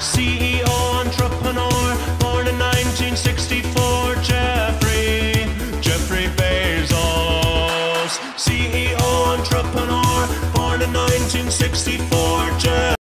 CEO entrepreneur, born in 1964, Jeffrey, Jeffrey Bezos. CEO entrepreneur, born in 1964.